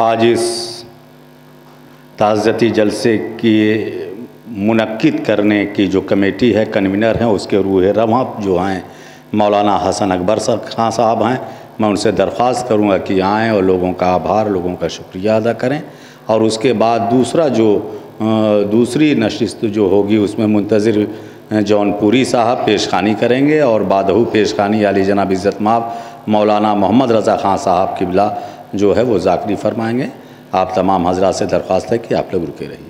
आज इस ताज़ती जलसे की मुनद करने की जो कमेटी है, कन्वीनर हैं, उसके रूह रवा जो हैं, मौलाना हसन अकबर सर खां साहब हैं। मैं उनसे दरख्वास्त करूँगा कि आएँ और लोगों का आभार, लोगों का शुक्रिया अदा करें। और उसके बाद दूसरा जो दूसरी नशस्त जो होगी, उसमें मुंतज़र जौनपुरी साहब पेशखानी करेंगे और बादहू पेशखानी अली जनाब इज़्ज़त माब मौलाना मोहम्मद रज़ा ख़ान साहब किबला जो है वो जाकरी फरमाएँगे। आप तमाम हजरा से दरख्वास्त है कि आप लोग रुके रहिए।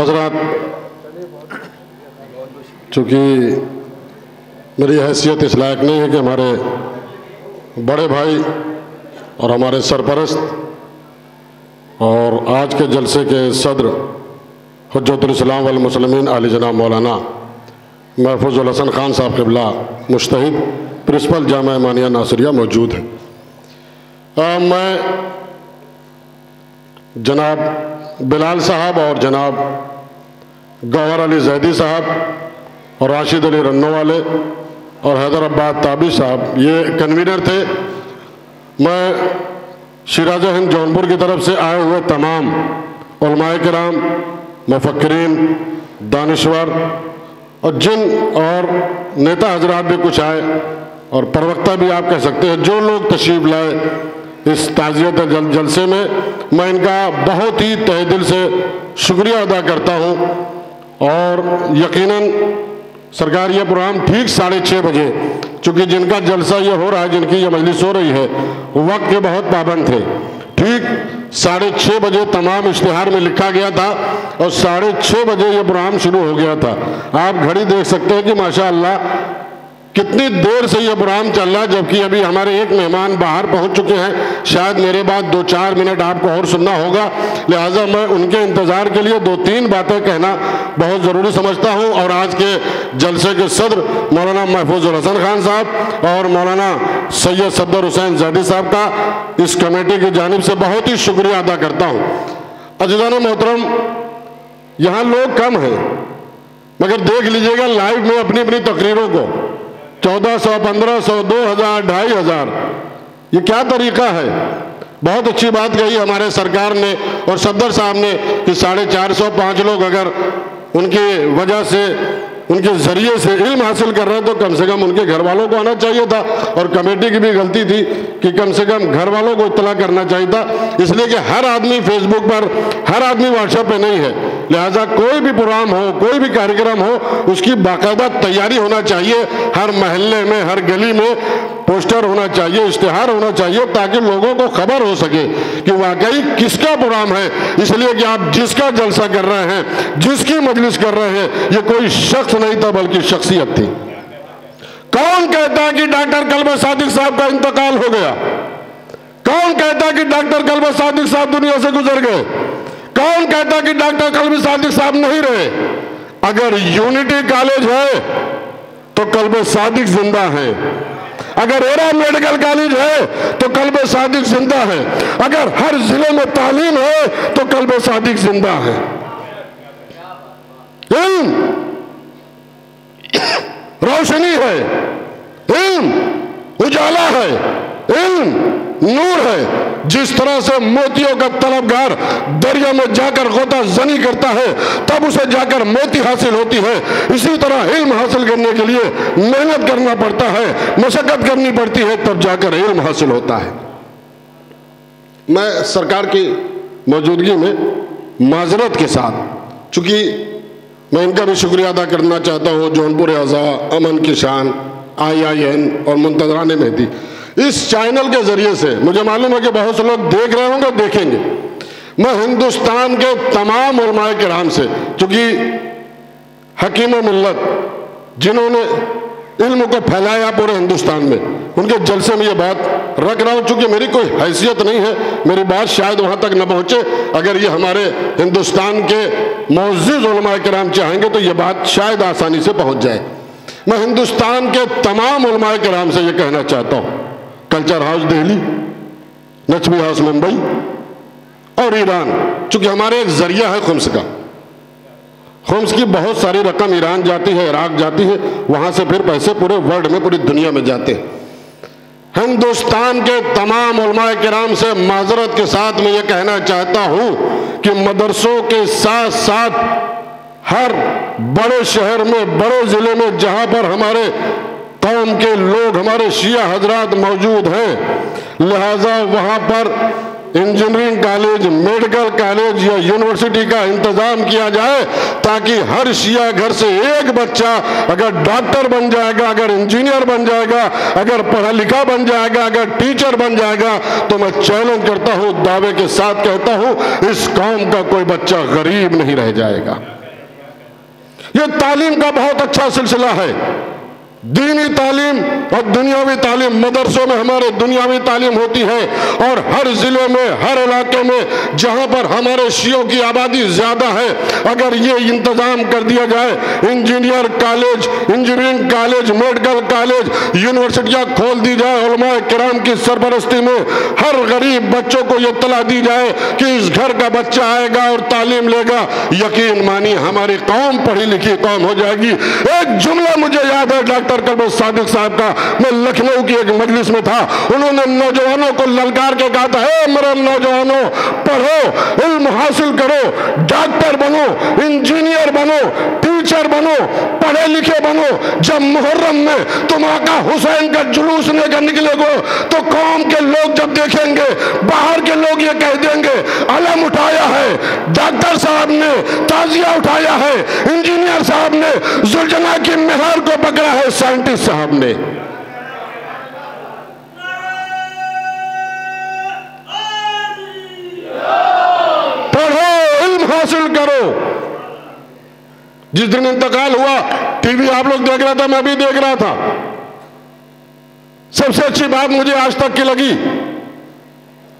हजरात, चूँकि मेरी हैसियत इस लायक नहीं है कि हमारे बड़े भाई और हमारे सरपरस्त और आज के जलसे के सदर हजरतलाम वलमसलमिन आली जनाब मौलाना महफूजुल हसन ख़ान साहब कबला मुश्तद प्रिंसिपल जाम मानिया नासरिया मौजूद है। मैं जनाब बिलाल साहब और जनाब गौहर अली जैदी साहब और राशिद अली रन्नो वाले और हैदराबाद ताबी साहब, ये कन्वीनर थे। मैं शराज हिंद जौनपुर की तरफ़ से आए हुए तमाम कराम मफक्रीन दानश्वर और जिन और नेता हजरात भी कुछ आए और प्रवक्ता भी आप कह सकते हैं जो लोग तशरीफ़ लाए इस ताज़ियत जल, जलसे में मैं इनका बहुत ही तह दिल से शुक्रिया अदा करता हूँ और यकीनन सरकार ये प्रोग्राम ठीक साढ़े छः बजे चूँकि जिनका जलसा ये हो रहा है, जिनकी ये मजलिस हो रही है, वक्त के बहुत पाबंद थे। ठीक साढ़े छः बजे तमाम इश्तहार में लिखा गया था और साढ़े छः बजे ये प्रोग्राम शुरू हो गया था। आप घड़ी देख सकते हैं कि माशा कितनी देर से ये प्रोग्राम चल रहा है, जबकि अभी हमारे एक मेहमान बाहर पहुँच चुके हैं। शायद मेरे बाद दो चार मिनट आपको और सुनना होगा। लिहाजा मैं उनके इंतज़ार के लिए दो तीन बातें कहना बहुत ज़रूरी समझता हूँ। और आज के जलसे के सदर मौलाना महफूज हसन खान साहब और मौलाना सैयद सदर हुसैन जैदी साहब का इस कमेटी की जानब से बहुत ही शुक्रिया अदा करता हूँ। अजीज़ान मोहतरम, यहाँ लोग कम हैं, मगर देख लीजिएगा, लाइव में अपनी अपनी तकरीरों को। चौदह सौ, पंद्रह सौ, दो हज़ार, ढाई हज़ार। ये क्या तरीका है? बहुत अच्छी बात कही हमारे सरकार ने और सदर साहब ने कि साढ़े चार सौ पाँच लोग अगर उनकी वजह से उनके ज़रिए से इल्म हासिल कर रहे हैं तो कम से कम उनके घर वालों को आना चाहिए था। और कमेटी की भी गलती थी कि कम से कम घर वालों को इतला करना चाहिए था। इसलिए कि हर आदमी फेसबुक पर, हर आदमी व्हाट्सएप पे नहीं है। लिहाजा कोई भी प्रोग्राम हो, कोई भी कार्यक्रम हो, उसकी बाकायदा तैयारी होना चाहिए। हर महल्ले में, हर गली में पोस्टर होना चाहिए, इश्तहार होना चाहिए, ताकि लोगों को खबर हो सके कि वाकई किसका प्रोग्राम है। इसलिए कि आप जिसका जलसा कर रहे हैं, जिसकी मजलिस कर रहे हैं, ये कोई शख्स नहीं था, बल्कि शख्सियत थी। कौन कहता है कि डॉक्टर कलब सादिक साहब का इंतकाल हो गया? कौन कहता है कि डॉक्टर कलब सादिक साहब दुनिया से गुजर गए? कौन कहता कि डॉक्टर कलब सादिक साहब नहीं रहे? अगर यूनिटी कॉलेज है तो कलब सादिक ज़िंदा है। अगर एरा मेडिकल कॉलेज है तो कल्ब सादिक ज़िंदा है। अगर हर ज़िले में तालीम है तो कल्ब सादिक ज़िंदा है। रोशनी है। इल्म उजाला है। इल्म नूर है। जिस तरह से मोतियों का तलबगार दरिया में जाकर गोता जनी करता है, तब उसे जाकर मोती हासिल होती है। इसी तरह इल्म हासिल करने के लिए मेहनत करना पड़ता है, मशक्कत करनी पड़ती है, तब जाकर इल्म हासिल होता है। मैं सरकार की मौजूदगी में माजरत के साथ, चूँकि मैं इनका भी शुक्रिया अदा करना चाहता हूँ, जौनपुर अज़ा अमन की शान आई आई एन और मुंतजरान मेहदी इस चैनल के ज़रिए से, मुझे मालूम है कि बहुत से लोग देख रहे होंगे, देखेंगे। मैं हिंदुस्तान के तमाम उलमाए कराम से, चूँकि हकीम मिल्लत, जिन्होंने इल्म को फैलाया पूरे हिंदुस्तान में, उनके जलसे में ये बात रख रहा हूँ, चूँकि मेरी कोई हैसियत नहीं है, मेरी बात शायद वहाँ तक न पहुँचे। अगर ये हमारे हिंदुस्तान के मोजिज़ कराम चाहेंगे तो ये बात शायद आसानी से पहुँच जाए। मैं हिंदुस्तान के तमाम कराम से ये कहना चाहता हूँ। कल्चर हाउस दिल्ली नचमी हाउस मुंबई और ईरान, चूँकि हमारे एक ज़रिया है खुम्स का। खुम्स की बहुत सारी रकम ईरान जाती है, इराक जाती है, वहाँ से फिर पैसे पूरे वर्ल्ड में, पूरी दुनिया में जाते हैं। हिंदुस्तान के तमाम कराम से माजरत के साथ मैं ये कहना चाहता हूँ कि मदरसों के साथ साथ हर बड़े शहर में, बड़े ज़िले में, जहाँ पर हमारे कौम के लोग हमारे शिया हजरात मौजूद हैं। लिहाजा वहाँ पर इंजीनियरिंग कॉलेज, मेडिकल कॉलेज या यूनिवर्सिटी का इंतज़ाम किया जाए ताकि हर शिया घर से एक बच्चा अगर डॉक्टर बन जाएगा, अगर इंजीनियर बन जाएगा, अगर पढ़ा लिखा बन जाएगा, अगर टीचर बन जाएगा तो मैं चैलेंज करता हूँ, दावे के साथ कहता हूँ, इस कौम का कोई बच्चा गरीब नहीं रह जाएगा। ये तालीम का बहुत अच्छा सिलसिला है। दीनी तालीम और दुनियावी तालीम मदरसों में हमारे दुनियावी तालीम होती है और हर ज़िले में, हर इलाके में जहाँ पर हमारे शियों की आबादी ज़्यादा है, अगर ये इंतज़ाम कर दिया जाए, engineer college, engineering college, medical college, यूनिवर्सिटियाँ खोल दी जाए कराम की सरपरस्ती में हर गरीब बच्चों को यह तला दी जाए कि इस घर का बच्चा आएगा और तालीम लेगा। यकीन मानी हमारी कौम पढ़ी लिखी कौम हो जाएगी। एक जुमला मुझे याद है, डॉक्टर डॉक्टर वो सादिक साहब का। मैं लखनऊ की एक मजलिस में था। उन्होंने नौजवानों को ललकार के कहा था मेरे नौजवानों, पढ़ो, इल्म हासिल करो, डॉक्टर बनो, इंजीनियर बनो टीचर बनो पढ़े लिखे बनो। जब मुहर्रम में तुम आका हुसैन का जुलूस लेकर निकलेगो तो कौम के लोग जब देखेंगे, बाहर के लोग ये कह देंगे, अलम उठाया है, डॉक्टर साहब ने ताजिया उठाया है, इंजीनियर साहब ने जुलझना की मेहर को पकड़ा है, साइंटिस्ट साहब ने। पढ़ो, इल्म हासिल करो। जिस दिन इंतकाल हुआ, टीवी आप लोग देख रहा था, मैं भी देख रहा था। सबसे अच्छी बात मुझे आज तक की लगी।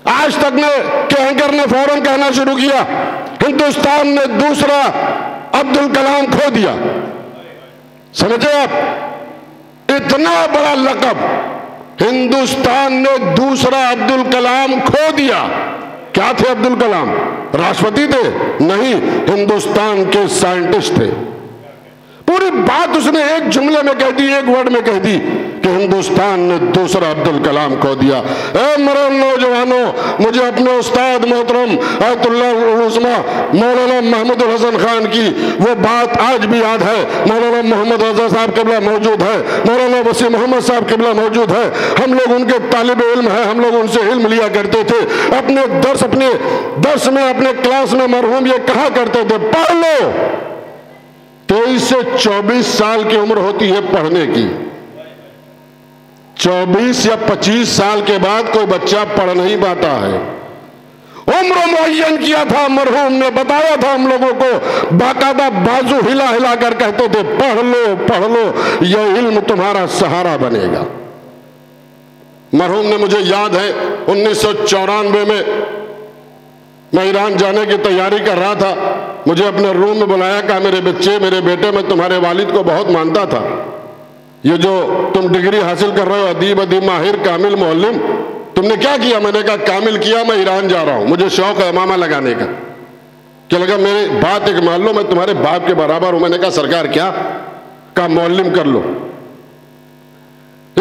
आज तक ने के एंकर ने फ़ौरन कहना शुरू किया, हिंदुस्तान ने दूसरा अब्दुल कलाम खो दिया। समझे आप? इतना बड़ा लकब, हिंदुस्तान ने दूसरा अब्दुल कलाम खो दिया। क्या थे अब्दुल कलाम? राष्ट्रपति थे? नहीं हिंदुस्तान के साइंटिस्ट थे। पूरी बात उसने एक जुमले में कह दी, एक वर्ड में कह दी कि हिंदुस्तान ने दूसरा अब्दुल कलाम खो दिया। ए मरम नौजवानों, मुझे अपने उस्ताद मोहतरम आयतुल्लामा मौलाना महमूद हसन खान की वो बात आज भी याद है। मौलाना मोहम्मद रजा साहब किबला मौजूद है। मौलाना वसी मोहम्मद साहब किबला मौजूद है। हम लोग उनके तालब इल्म है, हम लोग उनसे इल्म लिया करते थे। अपने दर्श अपने दर्श में, अपने क्लास में मरहूम ये कहा करते थे, पढ़ लो। तेईस से चौबीस साल की उम्र होती है पढ़ने की। 24 या 25 साल के बाद कोई बच्चा पढ़ नहीं पाता है। उम्र मुन किया था, मरहूम ने बताया था हम लोगों को, बाकायदा बाजू हिला हिला कर कहते थे, पढ़ लो पढ़ लो यह इल्म तुम्हारा सहारा बनेगा। मरहूम ने मुझे याद है, उन्नीस सौ चौरानवे में, मैं ईरान जाने की तैयारी कर रहा था। मुझे अपने रूम में बुलाया कहा, मेरे बच्चे, मेरे बेटे, मैं तुम्हारे वालिद को बहुत मानता था। ये जो तुम डिग्री हासिल कर रहे हो, अदीब अदीब, माहिर, कामिल मोहल्लिम तुमने क्या किया? मैंने कहा, कामिल किया, मैं ईरान जा रहा हूँ। मुझे शौक है मामा लगाने का। क्या लगा, मेरी बात एक मान लो, मैं तुम्हारे बाप के बराबर हूँ। मैंने कहा, सरकार क्या? कहा मोहल्लिम कर लो।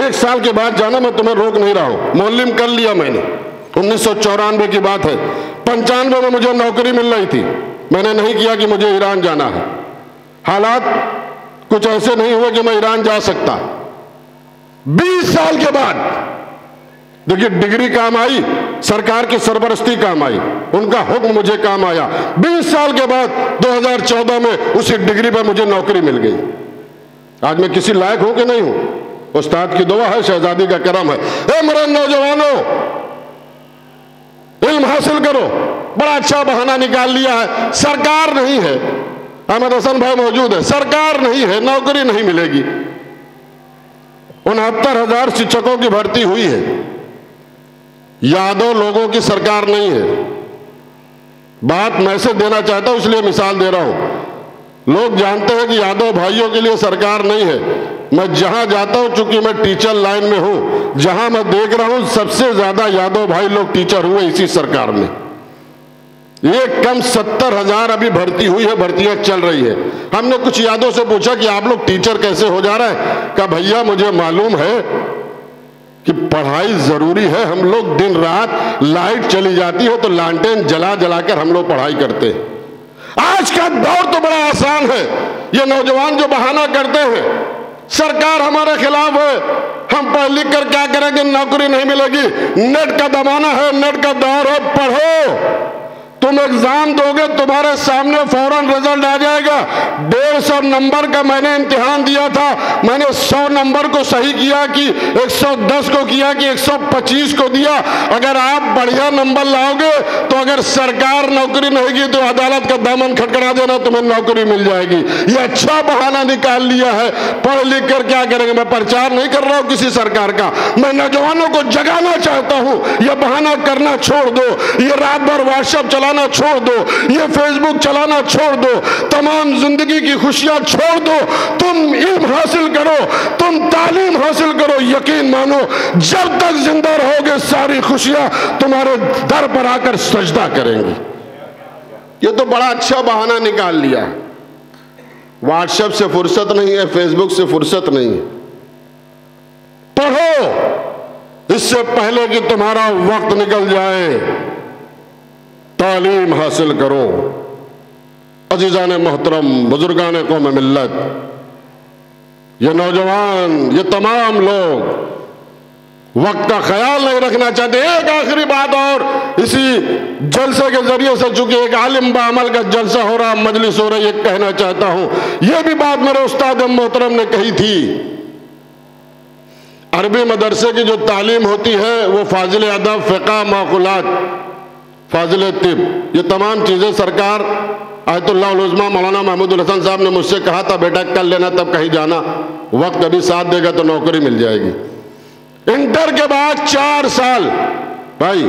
एक साल के बाद जाना, मैं तुम्हें रोक नहीं रहा हूँ। मोहल्लिम कर लिया मैंने। उन्नीस सौ चौरानबे की बात है। पंचानवे में मुझे नौकरी मिल रही थी। मैंने नहीं किया कि मुझे ईरान जाना है। हालात कुछ ऐसे नहीं हुए कि मैं ईरान जा सकता। 20 साल के बाद देखिए, डिग्री काम आई, सरकार की सरबरस्ती काम आई, उनका हुक्म मुझे काम आया। 20 साल के बाद 2014 में उसी डिग्री पर मुझे नौकरी मिल गई। आज मैं किसी लायक हूँ कि नहीं हूँ? उस्ताद की दुआ है, शहजादी का करम है। ए नौजवानों, इल्म हासिल करो। बड़ा अच्छा बहाना निकाल लिया है। सरकार नहीं है। अहमद हसन भाई मौजूद है। सरकार नहीं है, नौकरी नहीं मिलेगी। उनहत्तर हज़ार शिक्षकों की भर्ती हुई है। यादव लोगों की सरकार नहीं है। बात मैसेज देना चाहता हूँ, इसलिए मिसाल दे रहा हूँ। लोग जानते हैं कि यादव भाइयों के लिए सरकार नहीं है। मैं जहाँ जाता हूँ, चूँकि मैं टीचर लाइन में हूँ, जहाँ मैं देख रहा हूँ, सबसे ज़्यादा यादव भाई लोग टीचर हुए इसी सरकार में। ये कम सत्तर हज़ार अभी भर्ती हुई है, भर्तियाँ चल रही है। हमने कुछ यादों से पूछा कि आप लोग टीचर कैसे हो जा रहे हैं? का भैया, मुझे मालूम है कि पढ़ाई ज़रूरी है। हम लोग दिन रात लाइट चली जाती है तो लालटेन जला जला कर हम लोग पढ़ाई करते हैं। आज का दौर तो बड़ा आसान है। ये नौजवान जो बहाना करते हैं, सरकार हमारे खिलाफ है। हम पढ़ लिख कर क्या करेंगे? नौकरी नहीं मिलेगी। नेट का जमाना है, नेट का दौर है, पढ़ो। तुम एग्ज़ाम दोगे, तुम्हारे सामने फ़ौरन रिज़ल्ट आ जाएगा। डेढ़ सौ नंबर का मैंने इम्तिहान दिया था। मैंने सौ नंबर को सही किया कि 110 को किया कि 125 को दिया। अगर आप बढ़िया नंबर लाओगे तो अगर सरकार नौकरी नहीं तो अदालत का दामन खटखड़ा देना, तुम्हें नौकरी मिल जाएगी। ये अच्छा बहाना निकाल लिया है। पढ़ लिख कर क्या करेंगे? मैं प्रचार नहीं कर रहा हूँ किसी सरकार का। मैं नौजवानों को जगाना चाहता हूँ। यह बहाना करना छोड़ दो। ये रात भर व्हाट्सएप चलाना चलाना छोड़ दो, ये फेसबुक चलाना छोड़ दो, तमाम ज़िंदगी की खुशियाँ छोड़ दो, तुम इल्म हासिल करो, तुम तालीम हासिल करो, यकीन मानो, जब तक ज़िंदा रहोगे, सारी खुशियाँ तुम्हारे दर पर आकर सजदा करेंगी। ये तो बड़ा अच्छा बहाना निकाल लिया। व्हाट्सएप से फुर्सत नहीं है फेसबुक से फुर्सत नहीं है। पढ़ो, इससे पहले कि तुम्हारा वक्त निकल जाए। तालीम हासिल करो। अजीज़ान मोहतरम, बुजुर्गान कौम मिलत ये नौजवान, ये तमाम लोग वक्त का ख्याल नहीं रखना चाहते। एक आखिरी बात और, इसी जलसे के ज़रिए से चूँकि एक आलिम बामल का जलसा हो रहा, मजलिस हो रहा ये कहना चाहता हूँ यह भी बात मेरे उस्ताद मोहतरम ने कही थी। अरबी मदरसे की जो तालीम होती है, वो फाजिल अदब फ़िका, माकुलात फाजिल तिब ये तमाम चीज़ें सरकार आयतुल्लाजमा मौलाना महमूद हसन साहब ने मुझसे कहा था, बेटा, कल लेना, तब कहीं जाना। वक्त अभी साथ देगा तो नौकरी मिल जाएगी। इंटर के बाद चार साल, भाई,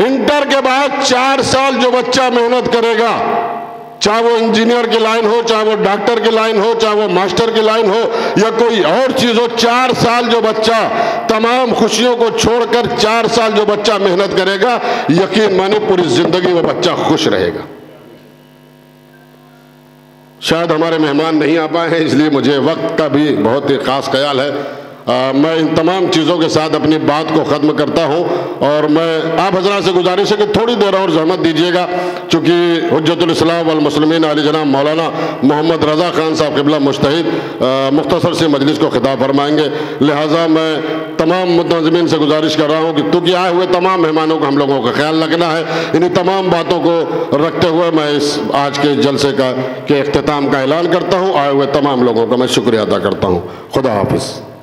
इंटर के बाद चार साल जो बच्चा मेहनत करेगा चाहे वो इंजीनियर की लाइन हो, चाहे वो डॉक्टर की लाइन हो, चाहे वो मास्टर की लाइन हो, या कोई और चीज़ हो, चार साल जो बच्चा तमाम खुशियों को छोड़कर चार साल जो बच्चा मेहनत करेगा, यकीन माने पूरी ज़िंदगी वो बच्चा खुश रहेगा। शायद हमारे मेहमान नहीं आ पाए हैं, इसलिए मुझे वक्त का भी बहुत ही खास ख्याल है। आ, मैं इन तमाम चीज़ों के साथ अपनी बात को ख़त्म करता हूँ और मैं आप हजरा से गुजारिश है कि थोड़ी देर और जहमत दीजिएगा चूँकि हजतुलस्लाम वलमसलमिन अली जनाब मौलाना मोहम्मद रज़ा ख़ान साहब कबला मुश्तद मुख्तसर से मजलिस को खिताब फरमाएँगे। लिहाजा मैं तमाम मुतजमिन से गुजारिश कर रहा हूँ कि चूँकि आए हुए तमाम मेहमानों का हम लोगों का ख्याल रखना है इन्हीं तमाम बातों को रखते हुए मैं इस आज के जलसे का के अख्ताम का ऐलान करता हूँ। आए हुए तमाम लोगों का मैं शुक्रिया अदा करता हूँ। खुदा हाफिज़।